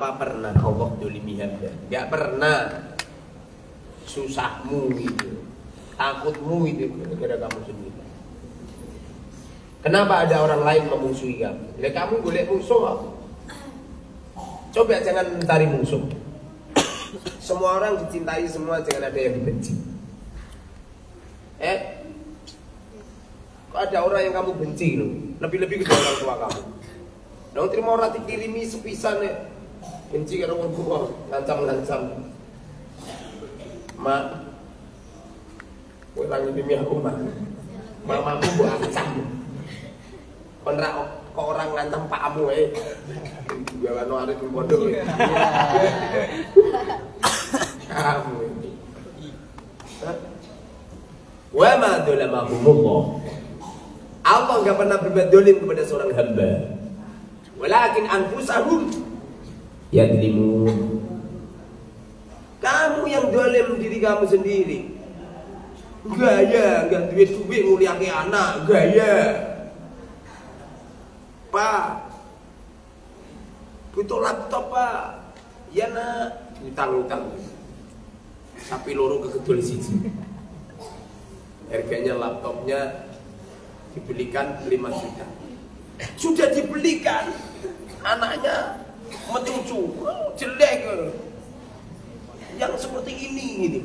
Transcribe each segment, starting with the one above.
Apa pernah Allah dolimi hamba? Gak pernah. Susahmu itu Takutmu itu gara kamu sendiri. Kenapa ada orang lain memusuhi kamu? Ya kamu boleh musuh Coba jangan mencari musuh. Semua orang dicintai semua jangan ada yang dibenci Eh Kok ada orang yang kamu benci loh? Lebih-lebih ke orang tua kamu. Nah, terima orang dikirimi sepisan ya benci karo wong tua ngancam-ngancam. Mak kowe ra ngimimi aku mak. Mamamu mbok ancam kon ra kok orang ngancam pakmu eh. Gawane arek di pondok ya kamu Wa ma dolamahumullah Allah nggak pernah berbuat dolim kepada seorang hamba. Walakin anfusahum yadlimun kamu yang dolim diri kamu sendiri. Gaya nggak duit duit nguliake anak gaya. Pak. Butuh laptop pak. Ya nak. Utang-utang. Tapi loro kegedul siji. Harganya laptopnya dibelikan 5 juta. Sudah dibelikan. Anaknya mencucu jelek yang seperti ini gitu.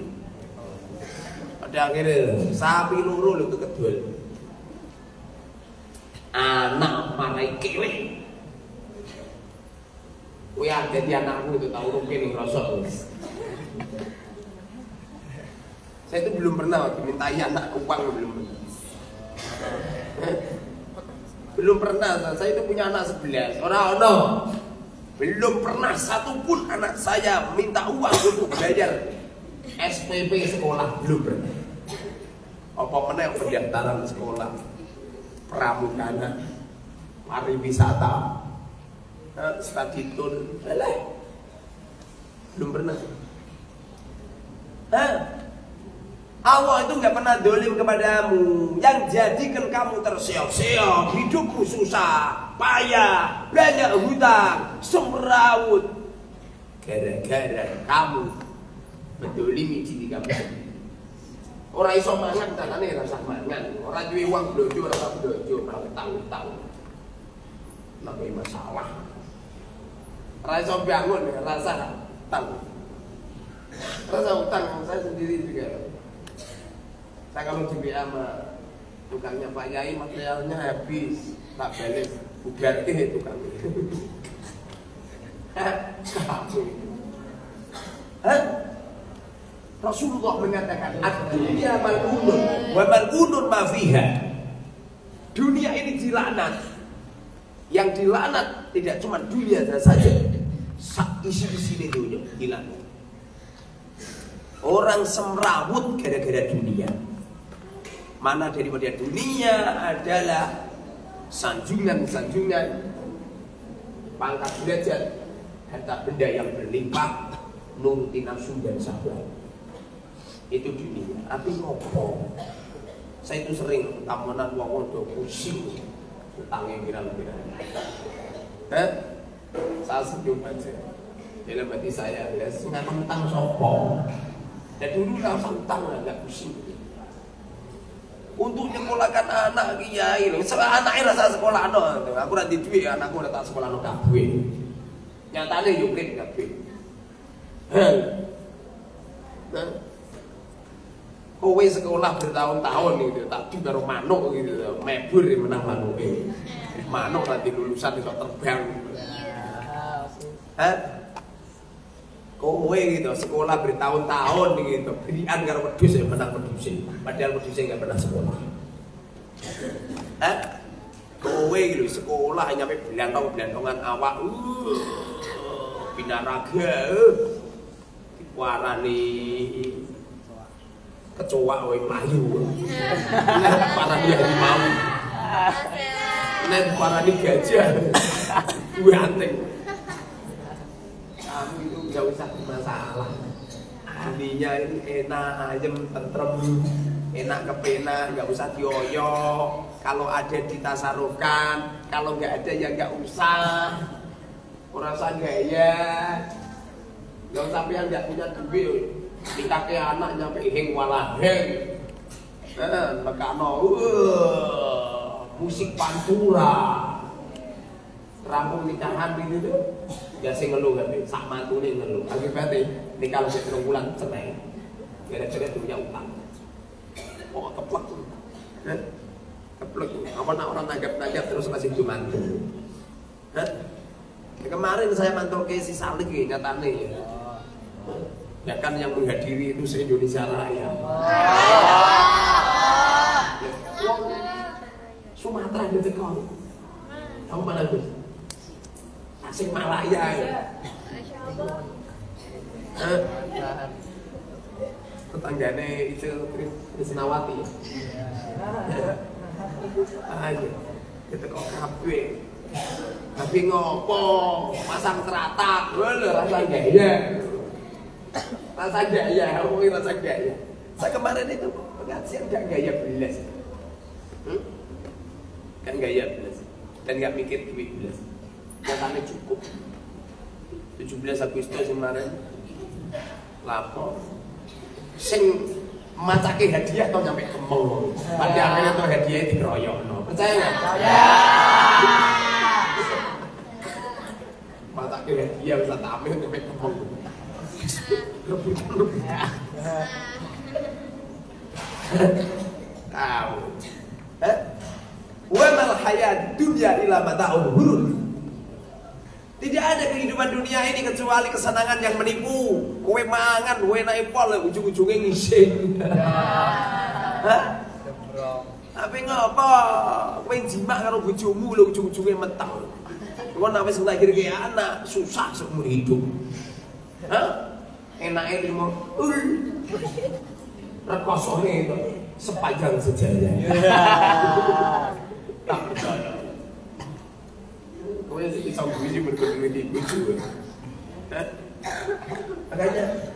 Pada akhirnya sapi luru lu kedua anak marai kewe Wih jadi anakku itu tahu rukin rosok Saya itu belum pernah dimintai anak uang belum pernah. Belum pernah saya itu punya anak sebelas. Orang ono belum pernah satupun anak saya minta uang untuk belajar SPP sekolah belum pernah. Apa mana pendaftaran sekolah, pramugana, pariwisata, eh, studi tun, belum pernah. Hah? Allah itu nggak pernah dolim kepadamu yang jadikan kamu terseok-seok, hidupmu susah, payah, banyak hutang, semrawut. Gara-gara kamu mendolimi diri kamu sendiri. Orang iso mangan tangannya rasa mangan. Orang duwe uang blojo rasa blojo malah tahun-tahun. Nabi masalah. Orang iso bangun rasa utang. Rasa utang saya sendiri juga. Saya kalau di sama tukangnya Pak Yai materialnya habis tak balik bubar itu kami. Rasulullah mengatakan dunia malunun wa malunun ma fiha. Dunia ini dilaknat. Yang dilaknat tidak cuma dunia saja. Isi di sini dunia dilaknat. Orang semrawut gara-gara dunia. Mana daripada dunia adalah sanjungan-sanjungan pangkat derajat harta benda yang berlimpah. Nuruti nafsu dan sabar itu dunia. Tapi ngopo? Saya itu sering tamunan wong udah pusing. Utangnya kira-kira eh saya senyum aja dalam hati saya. Ya nggak tentang sopo. Dan dulu rasa utang nggak pusing untuk nyekolahkan anak kiai lho. Anaknya rasa sekolah no. Aku nanti duit anakku udah tak sekolah no kabeh. Nyatane yo kene kabeh. Nah, kowe sekolah bertahun-tahun gitu, tak karo manuk gitu, mebur menang manuk Manuk nanti lulusan iso terbang. Hah? Kowe gitu sekolah bertahun-tahun gitu. Berian karo wedhus ya menang wedhus padahal wedhus nggak pernah sekolah. Eh kowe gitu sekolah nyampe belantong belantongan awak. Uh, binaraga uh, warani kecoa kowe melayu nek parani harimau nek parani gajah gue anteng itu gak usah bermasalah Duninya ini enak, ayam, tentrem Enak kepena, gak usah dioyo Kalau ada ditasarufkan Kalau gak ada ya gak usah Orang usah gaya. Yang sampean nggak punya duit, ke anak nyampe hing walah hing. Eh, mekano, uh, musik pantura. Rampung nikahan gitu tuh. Ya sing ngeluh kan, sak mantune ngeluh. Akibatnya nikah lu sing bulan cerai. Gara-gara punya utang. Oh, keplek. Eh? Keplek. Apa nak orang nanggap-nanggap terus masih mantu. Eh? Ya, kemarin saya mantul ke si Salik ya, nyatane ya. Ya kan yang menghadiri itu se Indonesia Raya. Ya, Sumatera gitu kau. Kamu mana Gus? Tasik Malaya ya. Eh? Tetanggane itu Krisnawati. Ya. Aja. Kita kok kabeh. Tapi ngopo pasang teratak, lho rasa gaya. Rasa gaya, ngomongin rasa gaya. Saya kemarin itu pengajian gak gaya belas. Hmm? Kan gaya belas. Dan gak mikir duit belas. Nyatanya cukup. 17 Agustus kemarin. Lapor. Sing macake hadiah atau nyampe kemeng. Pada akhirnya tuh hadiah dikeroyok. Percaya nggak? Percaya mata kira dia bisa tampil sampai kemong rebutan rebutan tahu. Eh? Wa mal hayat dunya ila mata'ul hurur tidak ada kehidupan dunia ini kecuali kesenangan yang menipu. Kowe mangan, kowe naik pol, ujung-ujungnya ngising. Hah? Tapi ngapa? Kowe jimak karo bojomu lho ujung-ujungnya mentah. Kau nak wis nglahir ke anak susah seumur hidup. Hah? Enaknya lima, rekosone itu sepanjang sejarah. Tak percaya. Kau yang bisa biji berkedui di bucu. Makanya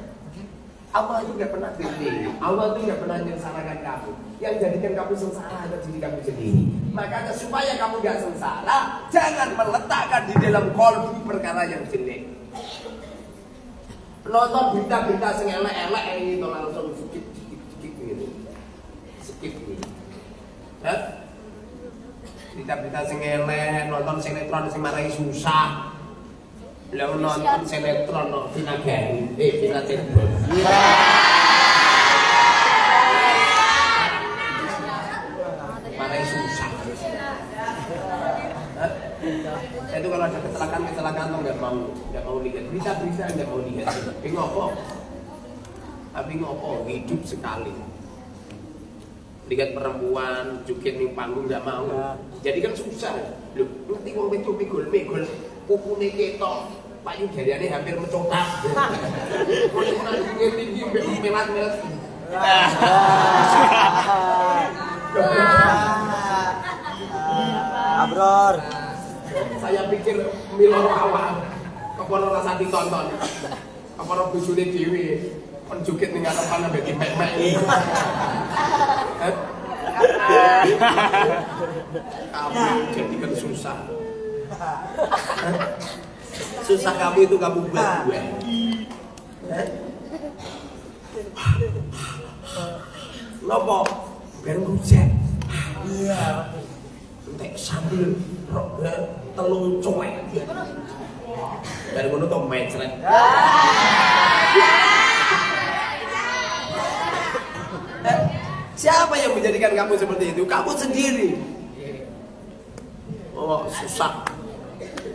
Allah itu nggak pernah pilih, Allah itu nggak pernah menyengsarakan kamu. Yang jadikan kamu sengsara adalah diri kamu sendiri. Makanya supaya kamu nggak sengsara, jangan meletakkan di dalam kolbu perkara yang jelek. Nonton berita-berita sing elek-elek ini langsung skip skip gitu. Skip gitu. Ya? Berita-berita sing elek, nonton sinetron sing marahi susah, Beliau nonton sinetron no, Vina Gari, eh Vina Cirebon. Mana susah. Saya itu kalau ada kecelakaan kecelakaan tuh nggak mau nggak mau lihat berita berita nggak mau lihat. Tapi ngopo? Tapi ngopo hidup sekali. Lihat perempuan jukit nih panggung nggak mau. Jadi kan susah. Loh, ngerti wong itu mikul mikul pupune ketok jariane hampir mencotak. Kulit menangnya tinggi, melat-melat. Abror. Saya pikir Milo awal, kepono rasa ditonton. Kepono bujune dhewe. Kon jukit ning ngarepan ambek dipek-mek. Kamu jadi kan susah. Susah kamu itu kamu buat gue. Ngopo? Biar ngujek. Iya. Entek sambil telung cuek. Dari ngono to mecret. Siapa yang menjadikan kamu seperti itu? Kamu sendiri. Oh, susah.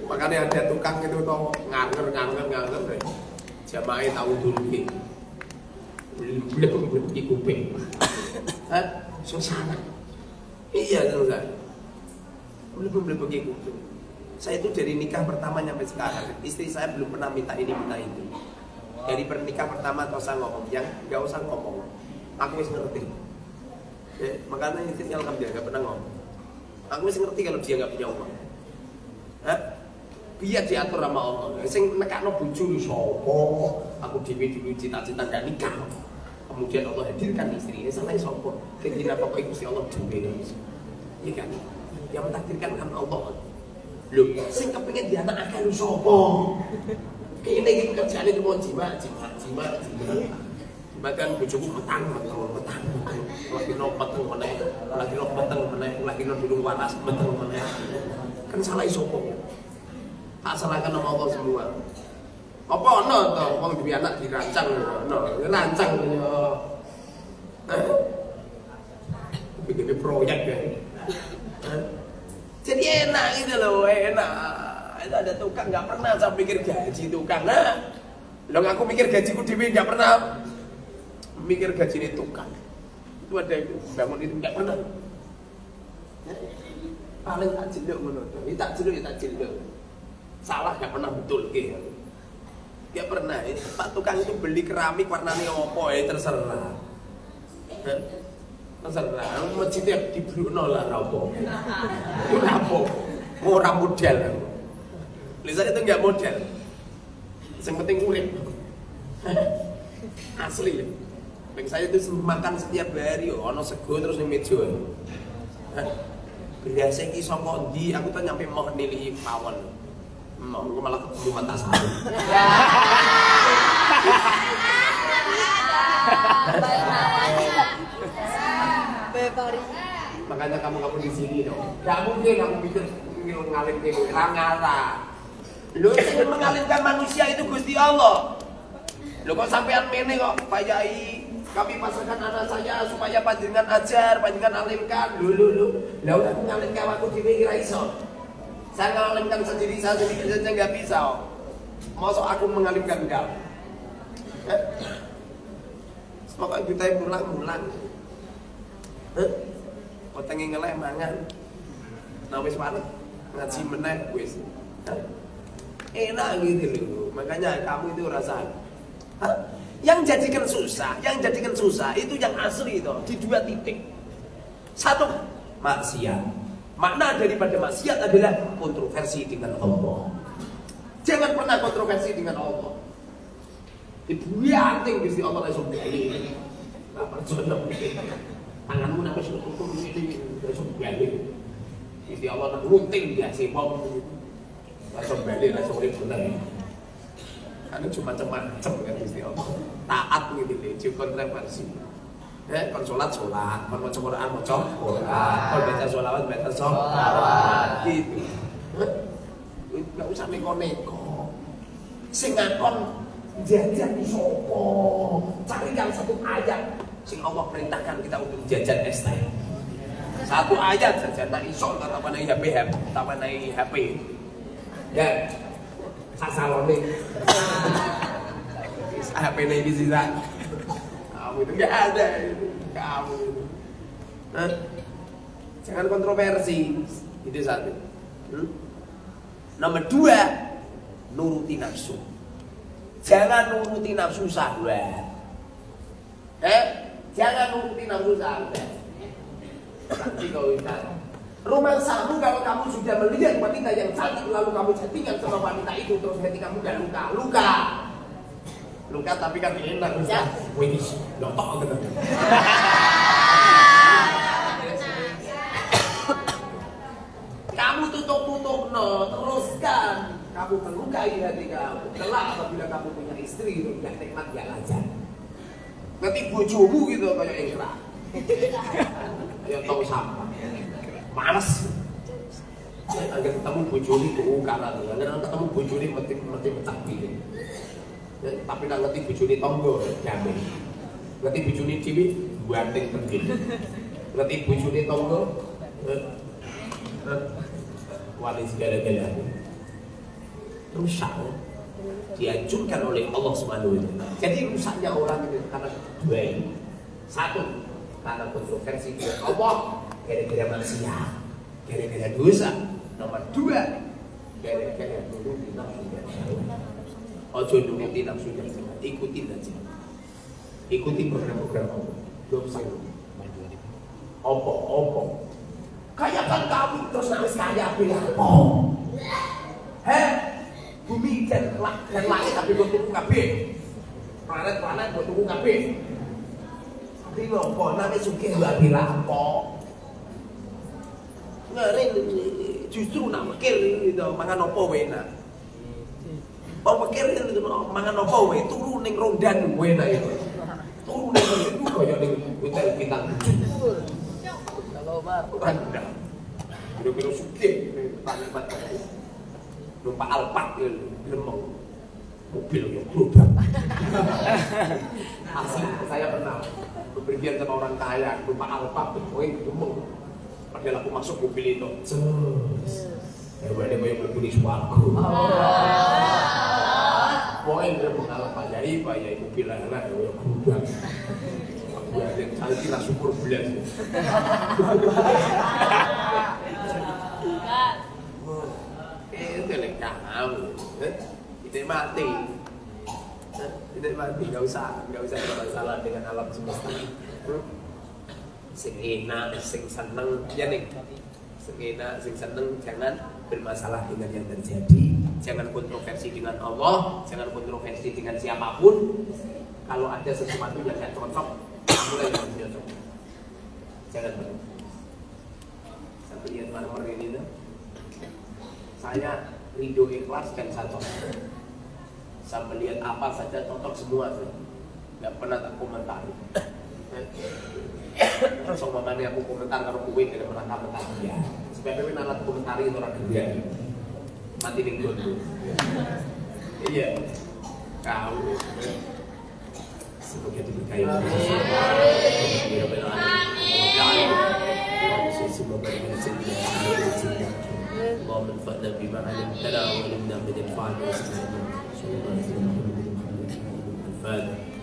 Makanya ada tukang itu tuh nganger nganger nganger deh. Jamaah tahu dulu ki. Boleh pergi kuping. Hah? Susah. Iya susah. Boleh boleh pergi kuping. Saya itu dari nikah pertama sampai sekarang istri saya belum pernah minta ini minta itu. Dari pernikahan pertama atau saya ngomong yang nggak usah ngomong. Aku wis ngerti. Ya, makanya istrinya alhamdulillah nggak pernah ngomong. Aku wis ngerti kalau dia nggak punya uang. Hah? biar diatur sama Allah. Sing nekakno bojo sapa? Aku dhewe dulu cita-cita gak nikah. Kemudian Allah hadirkan istri ini salah sapa? Keinginan apa Gusti Allah dhewe. Iya kan? Yang mentakdirkan kan Allah. Lho, sing kepengin dianakake lu sapa? Kene iki kerjane cuma jimat, jimat, jimat, jimat. Bahkan bojoku metang, metang, metang. Lagi no meteng meneh, lagi no meteng meneh, lagi no durung waras meteng meneh. Kan salah sapa? Tak serahkan nama Allah semua. Apa ono to wong duwe anak dirancang ono, rancang yo. Eh? Bikin proyek ya. Eh? Jadi enak gitu loh, enak. Itu ada tukang nggak pernah saya mikir gaji tukang. Nah, lo aku mikir gajiku dewi nggak pernah mikir gaji ini tukang. Itu ada itu bangun itu nggak pernah. Paling tak jelek menurut, ini tak jelek tak jelek. Salah nggak pernah betul gitu. Gak pernah, ini Pak tukang itu beli keramik warnanya opo ya terserah. Terserah, masjidnya di Bruno lah rapo. Itu rapo, ora model. Lisa itu nggak model. Yang penting kulit. Asli. Bang saya itu makan setiap hari, oh, ono sego terus ning meja. Biasa iki saka ndi? Aku tuh nyampe mau nilai pawon. Mau aku malah ketemu mata sari. Makanya kamu kamu di sini dong. Gak mungkin kamu pikir ngalim ke ngara. Lu yang mengalimkan manusia itu Gusti Allah. Lu kok sampean mene kok Pak Yai kami pasangkan anak saya supaya panjenengan ajar, panjenengan alimkan. Lu lu lu. Lah udah ngalimkan aku dhewe kira iso. Saya ngalimkan sendiri saya sendiri saja nggak bisa. Masa aku mengalimkan engkau? Eh? Pokoknya kita mulang-mulang. Eh? Otengi ngeleh mangan. Nah wis ngaji meneh wis. Eh? Enak gitu loh. Makanya kamu itu rasa? Yang jadikan susah, yang jadikan susah itu yang asli itu di dua titik. Satu, maksiat. Makna daripada maksiat adalah kontroversi dengan Allah. Jangan pernah kontroversi dengan Allah. Ibu anting Gusti Allah langsung balik. Nah, percaya tanganmu napa sing hukum ini langsung balik. Gusti Allah nang gunting dia sih wong langsung balik langsung bener. Karena cuma macam-macam kan Gusti Allah. Taat gitu deh, kontroversi. Eh, kon sholat sholat, kon maca Quran maca Quran, kon baca sholawat baca sholawat, gitu. Gak usah neko-neko. Sing ngakon jajan sopo, carikan satu ayat. Sing Allah perintahkan kita untuk jajan es teh. Satu ayat saja, tak iso tak apa naik HP, tak apa naik HP. Ya, sasalone. HP ini sisa. Kamu itu nggak ada. Kamu. Hah? Jangan kontroversi. Itu satu. Hmm? Nomor dua, nuruti nafsu. Jangan nuruti nafsu sahabat. Eh, jangan nuruti nafsu sahabat. Nanti kau ingat. Rumah samu kalau kamu sudah melihat wanita yang cantik lalu kamu chattingan sama wanita itu terus hati kamu gak luka, luka. Luka tapi kan enak bisa. Wih, lotok gitu. Kamu tutup-tutup no, teruskan. Kamu melukai hati kamu. Kelak apabila kamu punya istri itu yang nikmat ya aja. Nanti bojomu gitu kayak ingkra. Ya tahu sampah. Males. Agar ketemu bojone tuh karena agar ketemu bojone mesti mesti pecah pilih. Tapi nak ngerti bojone tonggo jamin. Ngerti bojone ciwi banting pergi. Ngerti bojone tonggo wali segala-galanya rusak diajukan oleh Allah Subhanahu wa taala. Jadi rusaknya orang itu karena dua ini. Satu, karena kontroversi Allah, gara-gara manusia, gara-gara dosa. Nomor dua, gara-gara nuruti nafsu dan syahwat. Ojo nuruti nafsu dan syahwat, ikutin aja. Ikuti program-program Allah. Dosa. Opo, opo. Kaya kan kamu terus nangis kaya bilang, oh, heh, bumi dan, dan langit tapi buat tunggu kabeh planet-planet buat tunggu kabeh tapi ngopo nanti suki gak bilang apa ngeri justru nak mikir itu mangan apa wae nak. Oh mikir itu mangan apa wae turu ning rondan wae nak itu. Turu ning itu kaya ning hotel bintang. Rendah. Kira-kira sugih nikmat numpak Alphard ya lemong mobil ya gerobak asli saya pernah bepergian sama orang kaya numpak Alphard woi lemong padahal aku masuk mobil itu. Ya ada yang berbunyi suaraku Pokoknya lemong Alphard jadi pak ya mobil lah lah ya gerobak aku ada saya kira syukur belas itu lek kamu itu mati. Itu mati. Nggak usah nggak usah bermasalah dengan alam semesta sing enak sing seneng ya nih. Sing enak sing seneng jangan bermasalah dengan yang terjadi. Jangan kontroversi dengan Allah jangan kontroversi dengan siapa pun. Kalau ada sesuatu yang tidak cocok kamu yang harus cocok. Jangan berhenti satu lihat mana ini tuh. Saya ridho ikhlas dan cocok. Saya melihat apa saja cocok semua sih. Nggak pernah tak komentari sombamane aku komentar karo kuwi dari pernah tak petang ya sebab kowe komentar itu orang gede mati ning gondo iya. Kau. Semoga diberkahi amin. Semoga اللهم